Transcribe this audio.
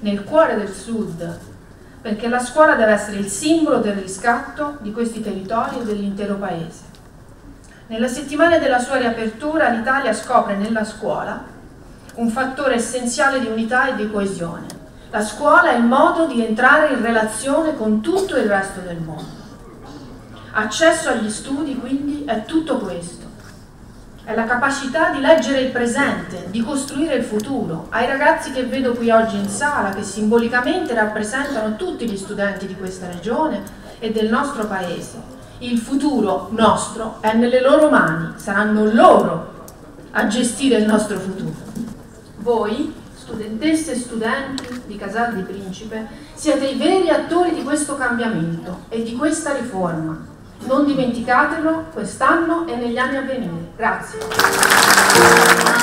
nel cuore del Sud, perché la scuola deve essere il simbolo del riscatto di questi territori e dell'intero Paese. Nella settimana della sua riapertura l'Italia scopre nella scuola un fattore essenziale di unità e di coesione. La scuola è il modo di entrare in relazione con tutto il resto del mondo. Accesso agli studi quindi è tutto questo. È la capacità di leggere il presente, di costruire il futuro. Ai ragazzi che vedo qui oggi in sala, che simbolicamente rappresentano tutti gli studenti di questa regione e del nostro paese, il futuro nostro è nelle loro mani, saranno loro a gestire il nostro futuro. Voi, studentesse e studenti di Casal di Principe, siete i veri attori di questo cambiamento e di questa riforma. Non dimenticatelo quest'anno e negli anni a venire. Grazie.